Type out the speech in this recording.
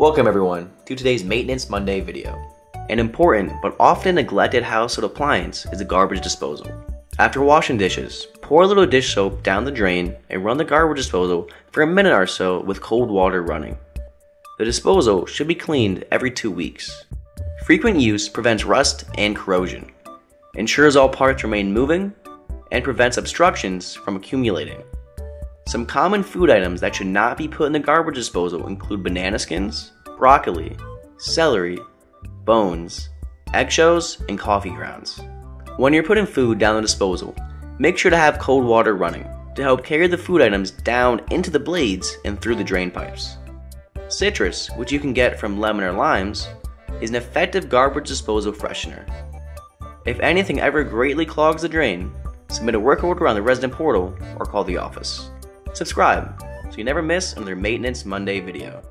Welcome everyone to today's Maintenance Monday video. An important but often neglected household appliance is the garbage disposal. After washing dishes, pour a little dish soap down the drain and run the garbage disposal for a minute or so with cold water running. The disposal should be cleaned every two weeks. Frequent use prevents rust and corrosion, ensures all parts remain moving, and prevents obstructions from accumulating. Some common food items that should not be put in the garbage disposal include banana skins, broccoli, celery, bones, eggshells, and coffee grounds. When you're putting food down the disposal, make sure to have cold water running to help carry the food items down into the blades and through the drain pipes. Citrus, which you can get from lemon or limes, is an effective garbage disposal freshener. If anything ever greatly clogs the drain, submit a work order on the resident portal or call the office. Subscribe so you never miss another Maintenance Monday video.